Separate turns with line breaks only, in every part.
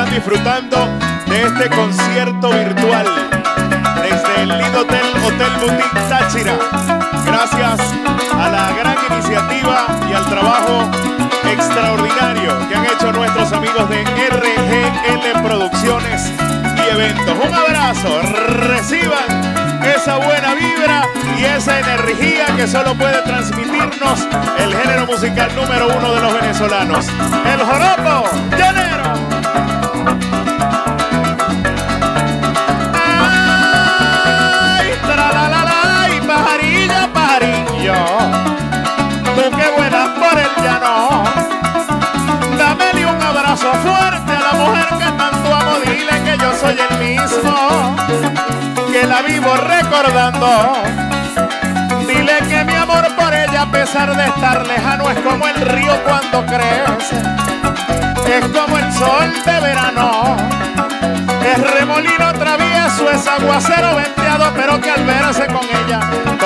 están disfrutando de este concierto virtual desde el lindo Hotel Hotel Boutique Táchira. Gracias a la gran iniciativa y al trabajo extraordinario que han hecho nuestros amigos de RGL Producciones y Eventos. Un abrazo, reciban esa buena vibra y esa energía que solo puede transmitirnos el género musical número uno de los venezolanos, el joropo llanero. Fuerte a la mujer que tanto amo, dile que yo soy el mismo, que la vivo recordando. Dile que mi amor por ella, a pesar de estar lejano, es como el río cuando crece, es como el sol de verano, es remolino travieso, es aguacero venteado, pero que al verse con ella,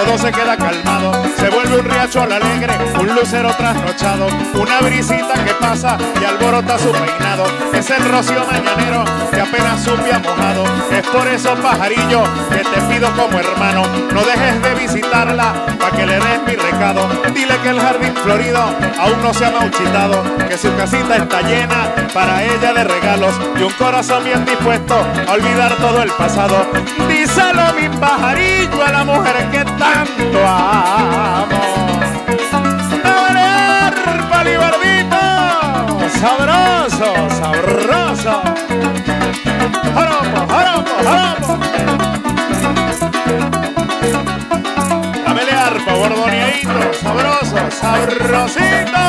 todo se queda calmado, se vuelve un riachuelo alegre, un lucero trasnochado, una brisita que pasa y alborota su peinado, es el rocío mañanero que apenas supe mojado, es por eso pajarillo que te pido como hermano, no dejes de visitarla para que le des mi recado, dile que el jardín florido aún no se ha mauchitado, que su casita está llena para ella de regalos y un corazón bien dispuesto a olvidar todo el pasado, díselo mi pajarillo a la mujer que tanto amo. ¡Dale, palibardito! Sabroso, sabroso. Joropo, joropo, joropo. Dámele arpa, bordoneadito, sabroso, sabrosito.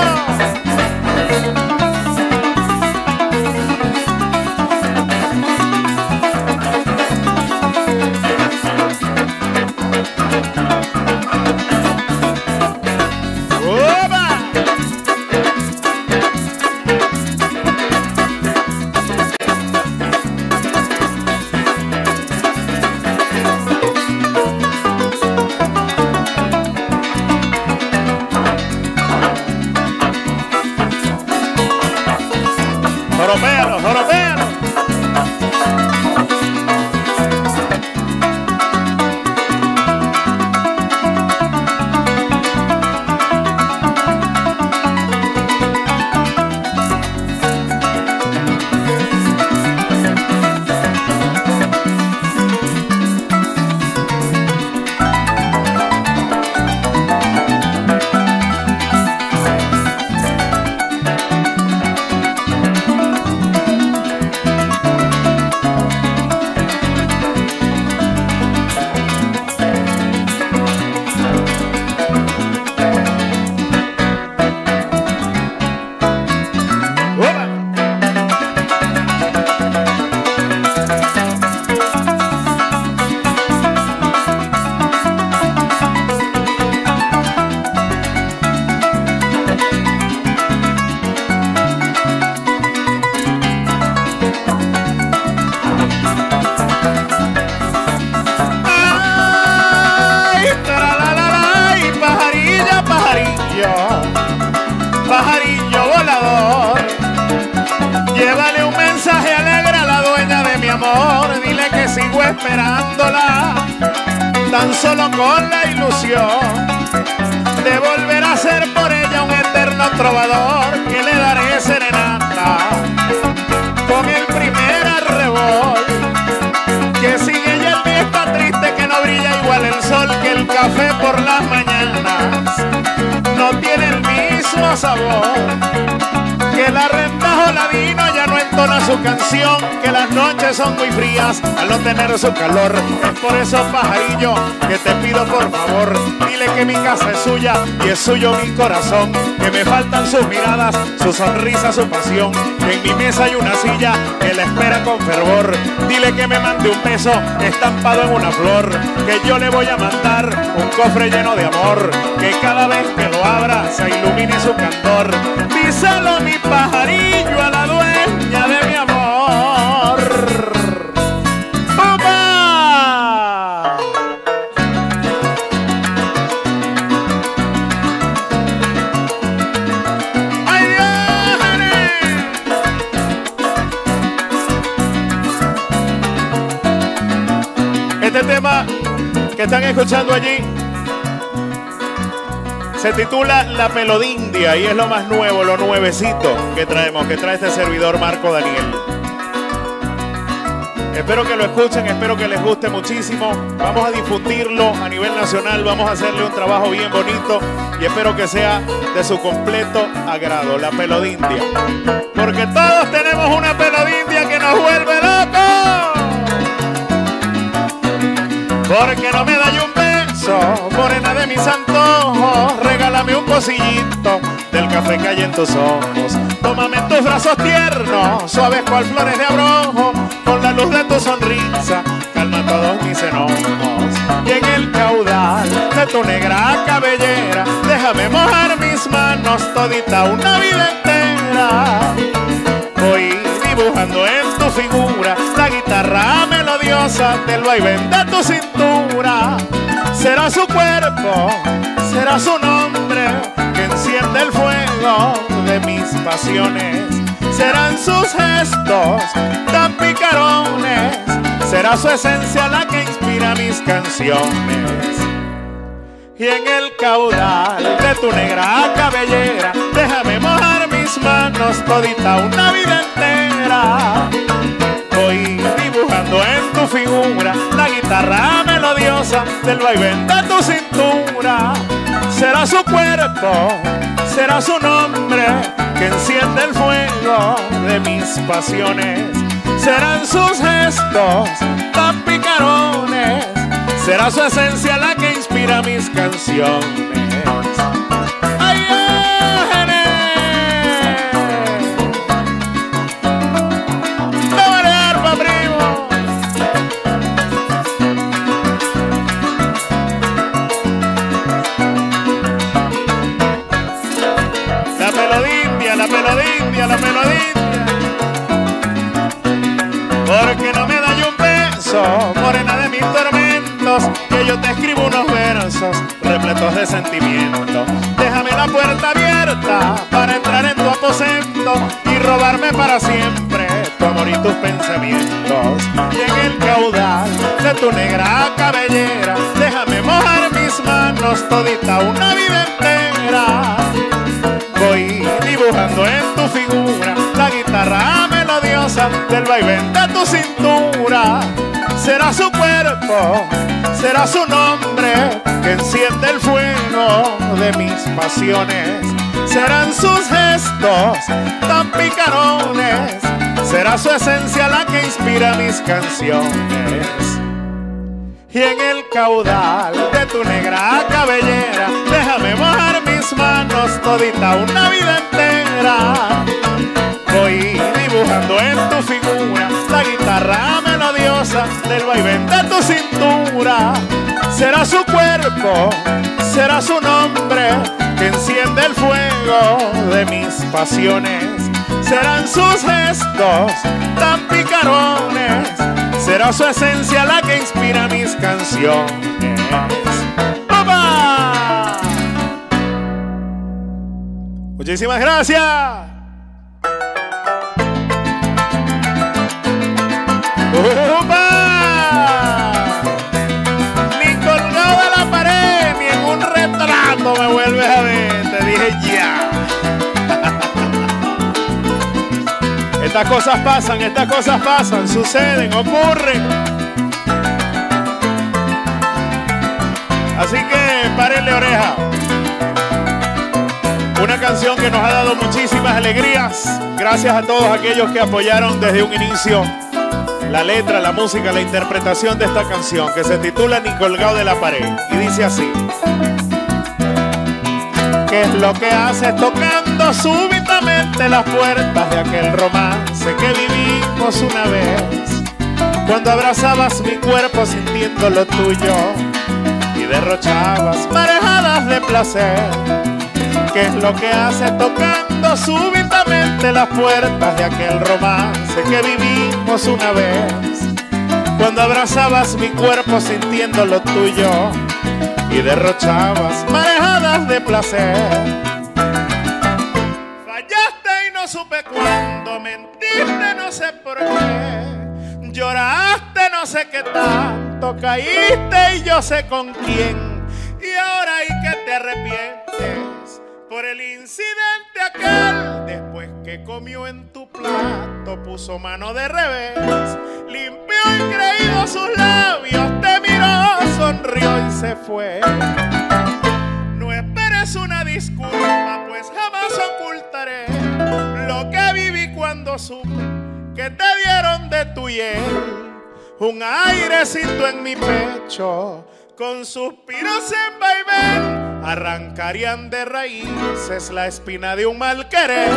Mismo su canción, que las noches son muy frías al no tener su calor. Es por eso, pajarillo, que te pido por favor, dile que mi casa es suya y es suyo mi corazón, que me faltan sus miradas, su sonrisa, su pasión, que en mi mesa hay una silla que la espera con fervor. Dile que me mande un beso estampado en una flor, que yo le voy a mandar un cofre lleno de amor, que cada vez que lo abra se ilumine su candor. Díselo mi pajarillo a la dueña de amor. ¡Ay, Dios! Este tema que están escuchando allí se titula La Pelodindia y es lo más nuevo, lo nuevecito que traemos, que trae este servidor Marco Daniel. Espero que lo escuchen, espero que les guste muchísimo. Vamos a difundirlo a nivel nacional, vamos a hacerle un trabajo bien bonito y espero que sea de su completo agrado, la pelodindia. Porque todos tenemos una pelodindia que nos vuelve locos. Porque no me da un beso, morena de mis antojos, regálame un pocillito del café que hay en tus ojos. Tómame en tus brazos tiernos, suaves cual flores de abrojo la luz de tu sonrisa calma todos mis enojos. Y en el caudal de tu negra cabellera, déjame mojar mis manos todita una vida entera. Voy dibujando en tu figura la guitarra melodiosa del vaivén de tu cintura. Será su cuerpo, será su nombre que enciende el fuego de mis pasiones serán sus gestos tan picarones, será su esencia la que inspira mis canciones. Y en el caudal de tu negra cabellera, déjame mojar mis manos todita una vida entera. Voy dibujando en tu figura la guitarra melodiosa del vaivén de tu cintura. Será su cuerpo, será su nombre que enciende el fuego de mis pasiones. Serán sus gestos tan picarones, será su esencia la que inspira mis canciones. Tu negra cabellera, déjame mojar mis manos todita una vida entera. Voy dibujando en tu figura la guitarra melodiosa del vaivén de tu cintura será su cuerpo, será su nombre que enciende el fuego de mis pasiones. Serán sus gestos tan picarones, será su esencia la que inspira mis canciones. Y en el caudal de tu negra cabellera, déjame mojar mis manos todita una vida entera. Voy dibujando en tu figura la guitarra del vaivén de tu cintura. Será su cuerpo, será su nombre que enciende el fuego de mis pasiones. Serán sus gestos tan picarones, será su esencia la que inspira mis canciones. ¡Papá! Muchísimas gracias. Estas cosas pasan, estas cosas pasan, suceden, ocurren. Así que párenle oreja. Una canción que nos ha dado muchísimas alegrías. Gracias a todos aquellos que apoyaron desde un inicio la letra, la música, la interpretación de esta canción que se titula Ni colgado de la pared y dice así. ¿Qué es lo que haces tocando las puertas de aquel romance que vivimos una vez? Cuando abrazabas mi cuerpo sintiendo lo tuyo y derrochabas marejadas de placer. ¿Qué es lo que haces tocando súbitamente las puertas de aquel romance? que vivimos una vez, cuando abrazabas mi cuerpo sintiendo lo tuyo y derrochabas marejadas de placer. Supe cuándo, mentiste no sé por qué, lloraste no sé qué tanto caíste y yo sé con quién. Y ahora hay que te arrepientes por el incidente aquel. Después que comió en tu plato, puso mano de revés. Limpió increído sus labios, te miró, sonrió y se fue. No esperes una disculpa, pues jamás ocultaré que te dieron de tu hiel un airecito en mi pecho, con suspiros en vaivén, arrancarían de raíces la espina de un mal querer.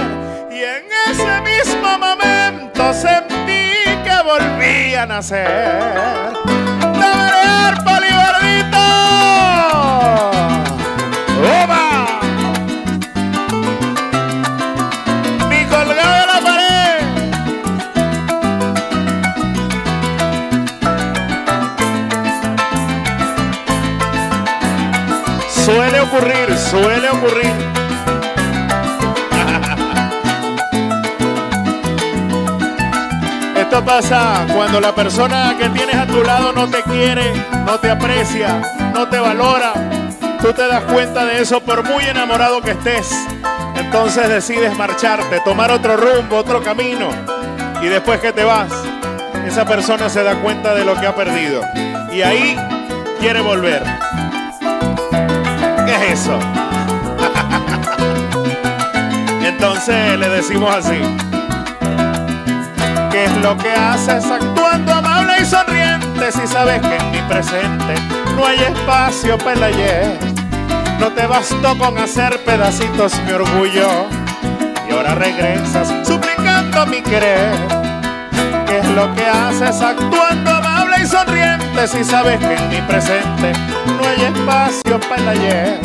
Y en ese mismo momento sentí que volví a nacer. Suele ocurrir, suele ocurrir. Esto pasa cuando la persona que tienes a tu lado no te quiere, no te aprecia, no te valora. Tú te das cuenta de eso por muy enamorado que estés. Entonces decides marcharte, tomar otro rumbo, otro camino. Y después que te vas, esa persona se da cuenta de lo que ha perdido. Y ahí quiere volver. ¿Qué es eso? Entonces le decimos así. ¿Qué es lo que haces actuando amable y sonriente si sabes que en mi presente no hay espacio para el ayer? No te bastó con hacer pedacitos mi orgullo y ahora regresas suplicando mi querer. ¿Qué es lo que haces actuando amable y sonriente si sabes que en mi presente no hay espacio para el ayer?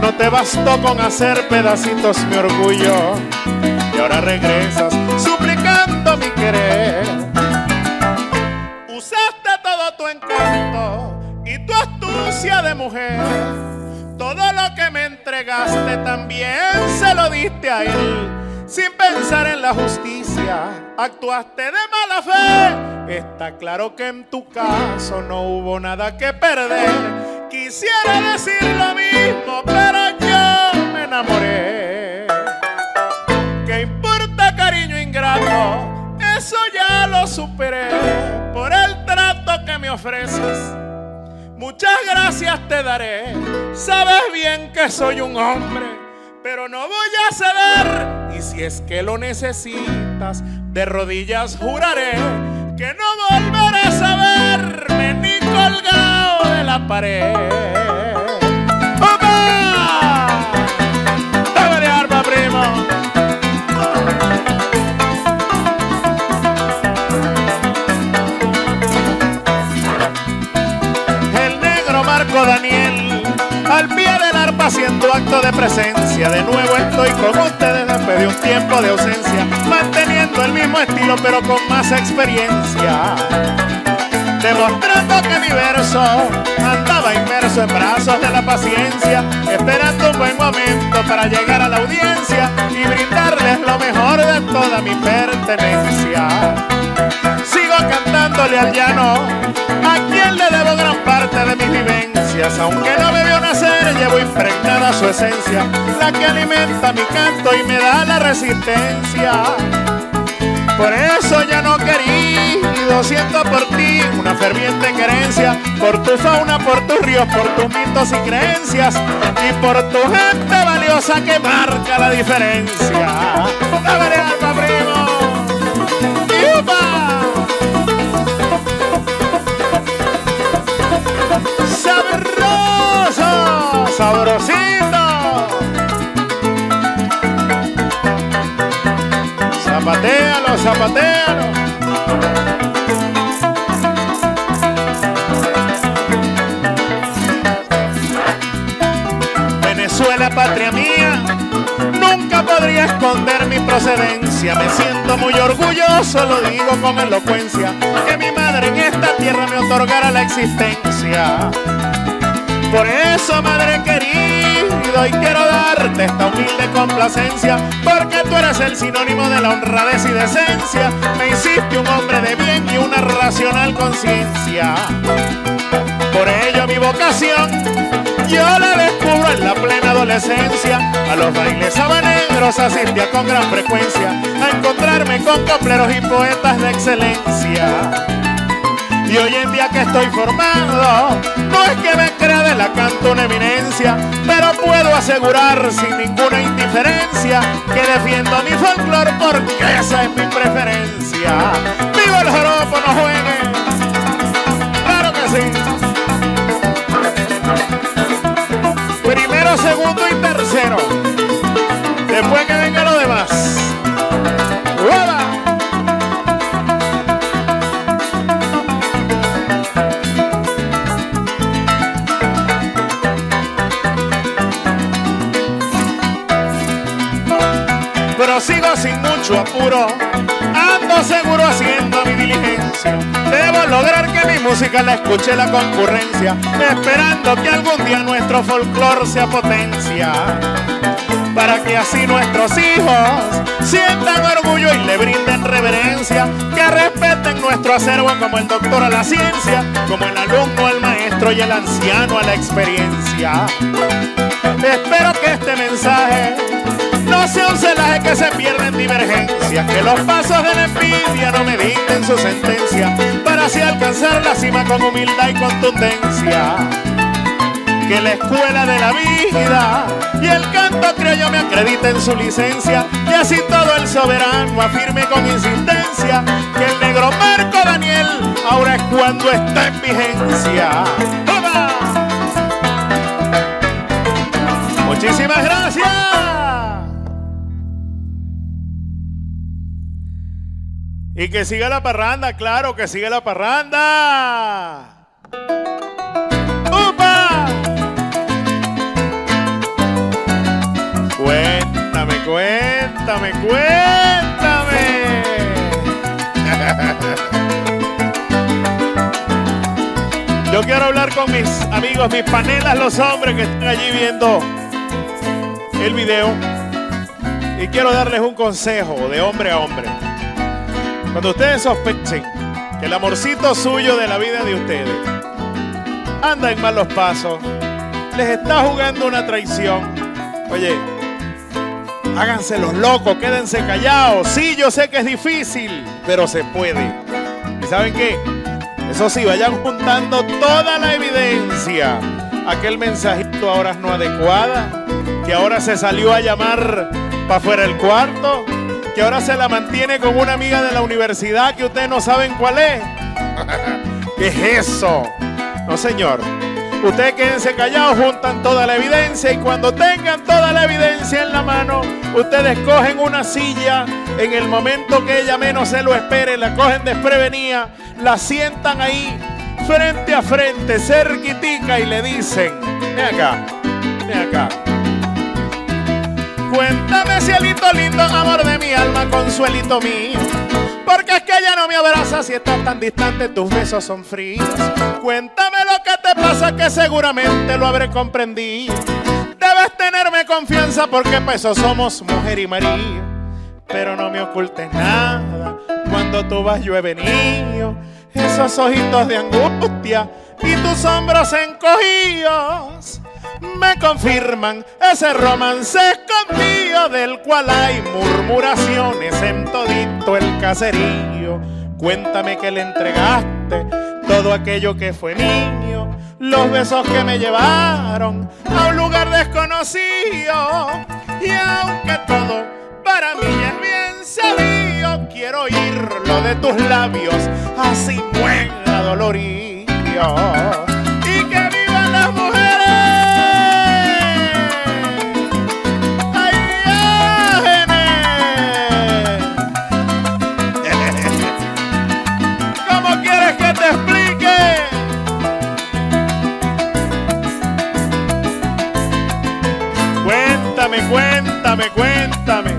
No te bastó con hacer pedacitos mi orgullo y ahora regresas suplicando mi querer. Usaste todo tu encanto y tu astucia de mujer. Todo lo que me entregaste también se lo diste a él. Sin pensar en la justicia, actuaste de mala fe. Está claro que en tu caso no hubo nada que perder. Quisiera decir lo mismo, pero yo me enamoré. ¿Qué importa cariño ingrato? Eso ya lo superé por el trato que me ofreces. Muchas gracias te daré. Sabes bien que soy un hombre, pero no voy a ceder. Y si es que lo necesitas, de rodillas juraré que no volverás a verme ni colgado de la pared. Haciendo acto de presencia. De nuevo estoy con ustedes después de un tiempo de ausencia, manteniendo el mismo estilo pero con más experiencia. Demostrando que mi verso andaba inmerso en brazos de la paciencia, esperando un buen momento para llegar a la audiencia y brindarles lo mejor de toda mi pertenencia. Sigo cantándole al llano, a quien le debo gran parte de mis vivencias, aunque no me vio nacer, llevo impregnada su esencia, la que alimenta mi canto y me da la resistencia. Por eso ya no querido, siento por ti una ferviente querencia, por tu fauna, por tus ríos, por tus mitos y creencias, y por tu gente valiosa que marca la diferencia. ¡Dame alma, primo! ¡Sabroso! ¡Sabrosito! Zapatealo, zapatealo. Venezuela, patria mía, nunca podría esconder mi procedencia. Me siento muy orgulloso, lo digo con elocuencia, que mi en esta tierra me otorgara la existencia. Por eso, madre querida, hoy quiero darte esta humilde complacencia, porque tú eres el sinónimo de la honradez y decencia. Me hiciste un hombre de bien y una razón nacional conciencia. Por ello mi vocación yo la descubro en la plena adolescencia. A los bailes habaneros asistía con gran frecuencia a encontrarme con copleros y poetas de excelencia. Y hoy en día que estoy formado, no es que me crea de la canto una eminencia, pero puedo asegurar sin ninguna indiferencia que defiendo mi folclor porque esa es mi preferencia. ¡Viva el joropo, no juegue! ¡Claro que sí! Primero, segundo y tercero. Después que venga lo demás. sigo sin mucho apuro, ando seguro haciendo mi diligencia. Debo lograr que mi música la escuche la concurrencia, esperando que algún día nuestro folclor sea potencia. Para que así nuestros hijos sientan orgullo y le brinden reverencia, que respeten nuestro acervo como el doctor a la ciencia, como el alumno al maestro y el anciano a la experiencia. Espero que este mensaje un celaje que se pierda en divergencia, que los pasos de la envidia no me dicten su sentencia, para así alcanzar la cima con humildad y contundencia. Que la escuela de la vida y el canto yo me acrediten su licencia, y así todo el soberano afirme con insistencia que el negro Marco Daniel ahora es cuando está en vigencia. Muchísimas gracias. Y que siga la parranda, claro, que siga la parranda. ¡Upa! Cuéntame, cuéntame, cuéntame. Yo quiero hablar con mis amigos, mis panelas, los hombres que están allí viendo el video. Y quiero darles un consejo de hombre a hombre. Cuando ustedes sospechen que el amorcito suyo de la vida de ustedes anda en malos pasos, les está jugando una traición, oye, háganse los locos, quédense callados. Sí, yo sé que es difícil, pero se puede. ¿Y saben qué? Eso sí, vayan juntando toda la evidencia. Aquel mensajito ahora no adecuada, que ahora se salió a llamar para fuera del cuarto, que ahora se la mantiene con una amiga de la universidad que ustedes no saben cuál es. ¿Qué es eso? No, señor. Ustedes quédense callados, juntan toda la evidencia y cuando tengan toda la evidencia en la mano, ustedes cogen una silla en el momento que ella menos se lo espere, la cogen desprevenida, la sientan ahí frente a frente, cerquitica y le dicen, ven acá, ven acá. Cuéntame, cielito lindo, amor de mi alma, consuelito mío. Porque es que ella no me abraza si estás tan distante, tus besos son fríos. Cuéntame lo que te pasa, que seguramente lo habré comprendido. Debes tenerme confianza porque pues eso somos mujer y marido. Pero no me ocultes nada, cuando tú vas yo he venido. Esos ojitos de angustia y tus hombros encogidos me confirman ese romance escondido del cual hay murmuraciones en todito el caserío. Cuéntame que le entregaste todo aquello que fue niño, los besos que me llevaron a un lugar desconocido. Y aunque todo para mí es bien sabido, quiero oírlo de tus labios, así muera dolorido. Cuéntame, cuéntame.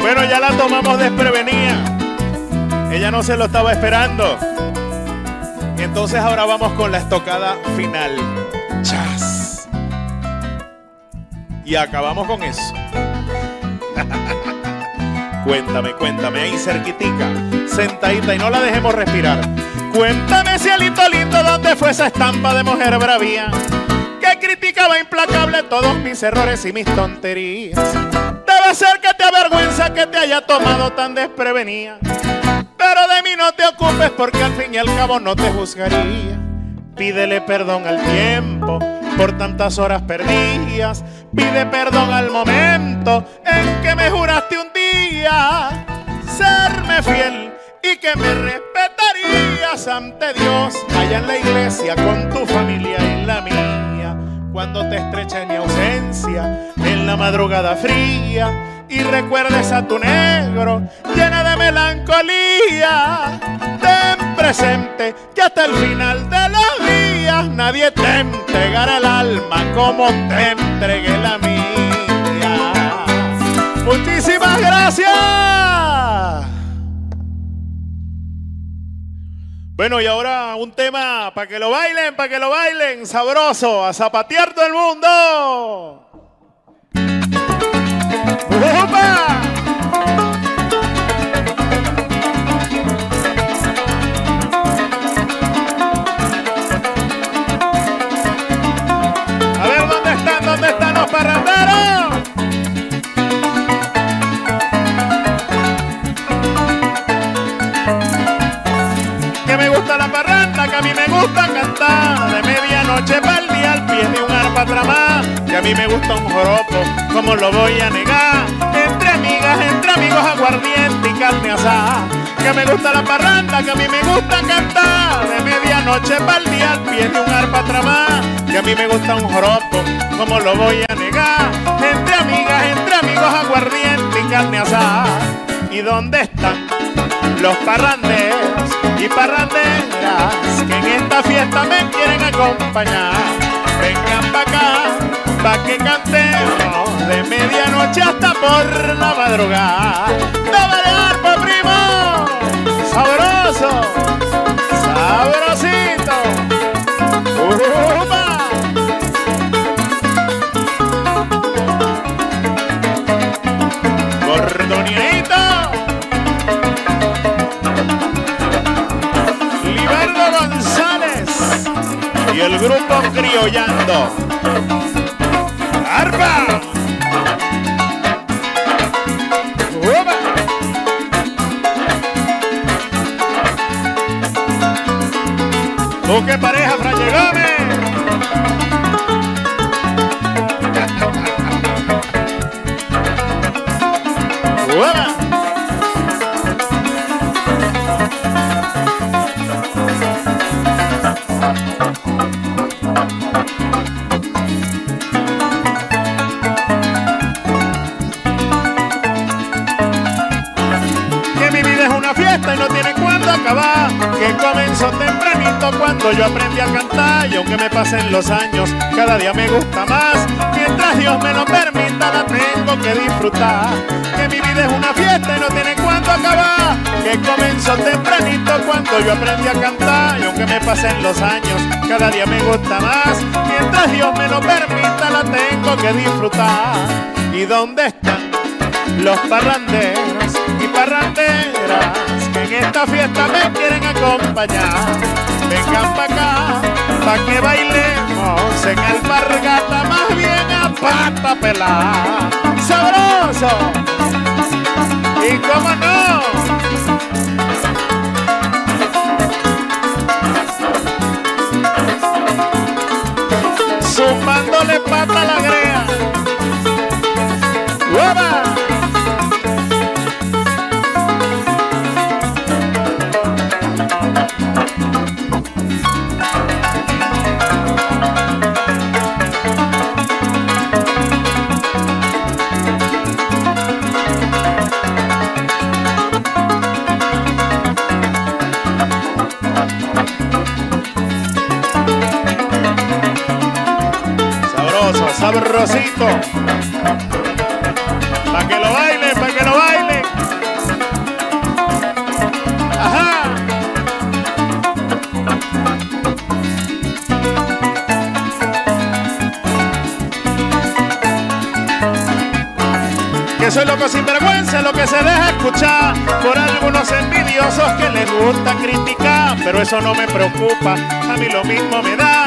Bueno, ya la tomamos desprevenida. Ella no se lo estaba esperando. Entonces ahora vamos con la estocada final. Chas. Y acabamos con eso. Cuéntame, cuéntame, ahí cerquitica, sentadita y no la dejemos respirar. Cuéntame, cielito lindo, ¿dónde fue esa estampa de mujer bravía? Que criticaba implacable todos mis errores y mis tonterías. Debe ser que te avergüenza que te haya tomado tan desprevenida. Pero de mí no te ocupes porque al fin y al cabo no te juzgaría. Pídele perdón al tiempo por tantas horas perdidas. Pide perdón al momento en que me juraste un día serme fiel y que me respetarías ante Dios allá en la iglesia con tu familia y la mía. Cuando te estreche mi ausencia, en la madrugada fría, y recuerdes a tu negro llena de melancolía. Ten presente que hasta el final de los días nadie te entregará el alma como te entregué la mía. Muchísimas gracias. Bueno, y ahora un tema para que lo bailen, para que lo bailen, sabroso, a zapatear todo el mundo. Que a mí me gusta cantar. De medianoche para el día al pie de un arpa tramada Que a mí me gusta un joropo, ¿cómo lo voy a negar? Entre amigas, entre amigos, aguardiente y carne asada. Que me gusta la parranda, que a mí me gusta cantar. De medianoche para el día al pie de un arpa tramada Que a mí me gusta un joropo, ¿cómo lo voy a negar? Entre amigas, entre amigos, aguardiente y carne asada. ¿Y dónde están los parranderos y parranderas Vengan pa' acá, pa' que cantemos de medianoche hasta por la madrugada. Grupo Criollando. ¡Arpa! ¡Upa! ¿Tú qué pareja, yo aprendí a cantar y aunque me pasen los años, cada día me gusta más. Mientras Dios me lo permita, la tengo que disfrutar. Que mi vida es una fiesta y no tiene cuándo acabar. Que comenzó tempranito cuando yo aprendí a cantar y aunque me pasen los años, cada día me gusta más. Mientras Dios me lo permita, la tengo que disfrutar. ¿Y dónde están? los parranderos y parranderas que en esta fiesta me quieren acompañar. Vengan pa' acá, pa' que bailemos en alpargata, más bien a pata pelada. ¡Sabroso! ¿Y cómo no? Zumbándole pata a la grea. Eso no me preocupa, a mí lo mismo me da.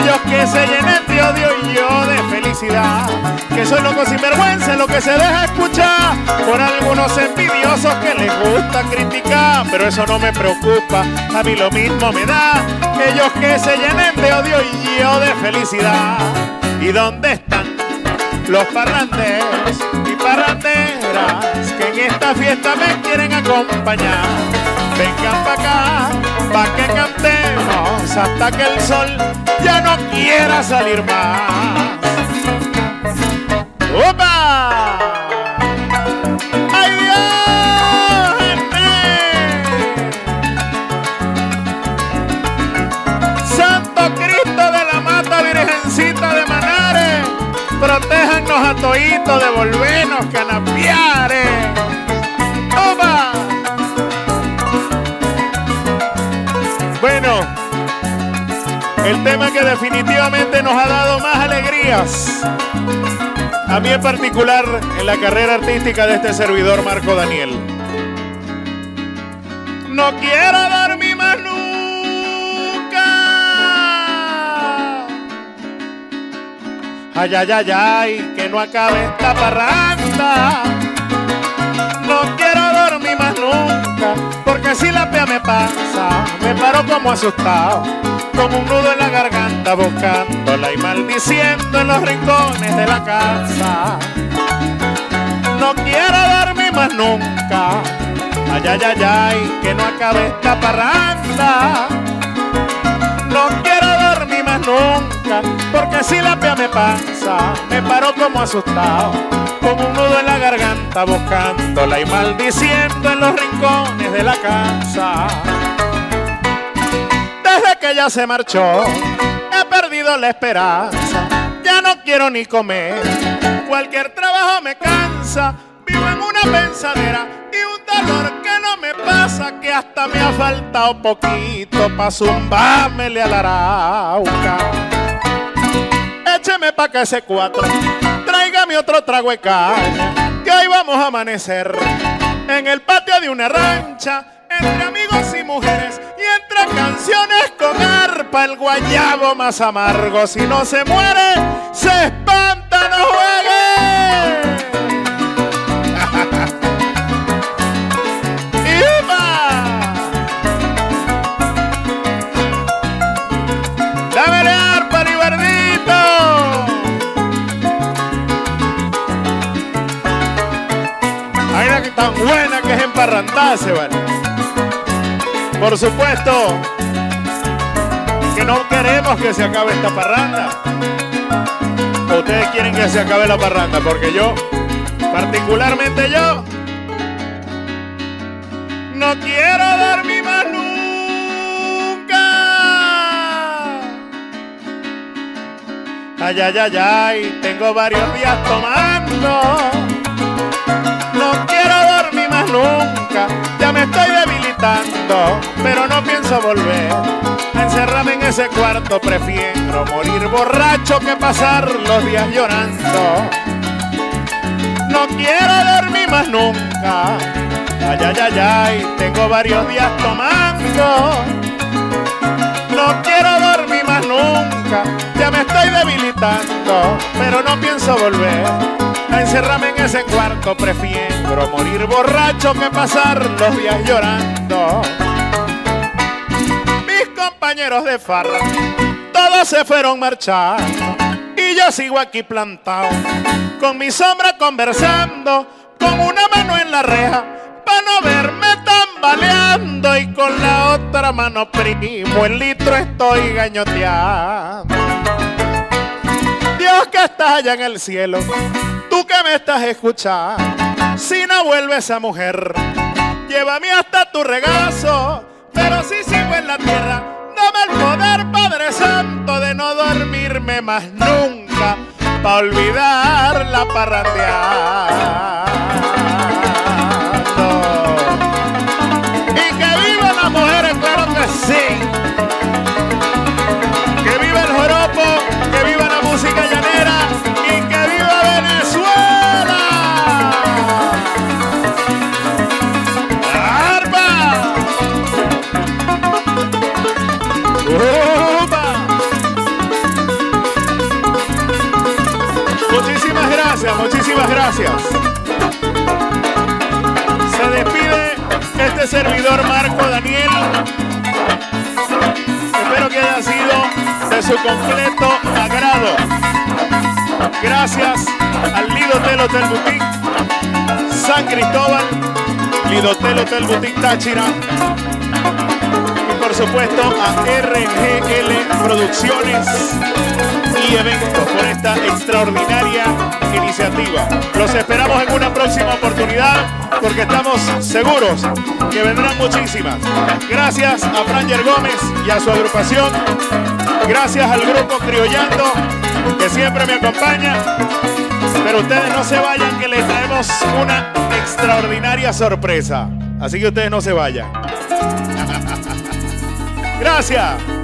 Ellos que se llenen de odio y yo de felicidad. Que soy loco sin vergüenza, lo que se deja escuchar por algunos envidiosos que les gusta criticar. Pero eso no me preocupa, a mí lo mismo me da. Ellos que se llenen de odio y yo de felicidad. ¿Y dónde están los parrandes y parranderas que en esta fiesta me quieren acompañar? Vengan para acá, pa' que cantemos hasta que el sol ya no quiera salir más. ¡Opa! ¡Ay Dios! gente! Santo Cristo de la Mata, Virgencita de Manares, protéjanos a toitos, devolvernos canapiares. El tema que definitivamente nos ha dado más alegrías, a mí en particular en la carrera artística de este servidor Marco Daniel. No quiero dormir más nunca. Ay, ay, ay, ay, que no acabe esta parranda. Si la pea me pasa, me paro como asustado, como un nudo en la garganta, buscándola y maldiciendo en los rincones de la casa. No quiero dormir más nunca, ay, ay, ay, ay, que no acabe esta parranda. No quiero dormir más nunca, porque si la pea me pasa, me paro como asustado, con un nudo en la garganta, buscándola y maldiciendo en los rincones de la casa. Desde que ella se marchó, he perdido la esperanza, ya no quiero ni comer, cualquier trabajo me cansa, vivo en una pensadera y un dolor que no me pasa, que hasta me ha faltado poquito pa' zumbármele a la arauca. Écheme pa' acá ese cuatro, tráigame otro trago caña, que hoy vamos a amanecer en el patio de una rancha, entre amigos y mujeres, y entre canciones con arpa, el guayabo más amargo, si no se muere, se espanta, no juegue. Tan buena que es emparrandarse, ¿vale? Por supuesto que no queremos que se acabe esta parranda. ¿O ustedes quieren que se acabe la parranda? Porque yo, particularmente yo, no quiero dormir más nunca. Ay, ay, ay, ay, tengo varios días tomando. Nunca, ya me estoy debilitando, pero no pienso volver a en ese cuarto. Prefiero morir borracho que pasar los días llorando. No quiero dormir más nunca. Ay, ay, ay, ay, tengo varios días tomando. No quiero dormir más nunca, ya me estoy debilitando, pero no pienso volver a encerrarme en ese cuarto. Prefiero morir borracho que pasar los días llorando. Mis compañeros de farra, todos se fueron marchando y yo sigo aquí plantado, con mi sombra conversando, con una mano en la reja, para no verme tambaleando y con la otra mano primo el litro estoy gañoteando. Dios que estás allá en el cielo, tú que me estás escuchando, si no vuelve esa mujer, llévame hasta tu regazo, pero si sigo en la tierra, dame el poder, Padre Santo, de no dormirme más nunca, para olvidar la parrandeada. Muchísimas gracias, muchísimas gracias. Se despide este servidor Marco Daniel. Espero que haya sido de su completo agrado. Gracias al Lido Lidotel Hotel Boutique San Cristóbal, Lido Lidotel Hotel Boutique Táchira supuesto a RGL Producciones y Eventos por esta extraordinaria iniciativa. Los esperamos en una próxima oportunidad porque estamos seguros que vendrán muchísimas. Gracias a Franger Gómez y a su agrupación. Gracias al grupo Criollando que siempre me acompaña. Pero ustedes no se vayan que les traemos una extraordinaria sorpresa. Así que ustedes no se vayan. Gracias.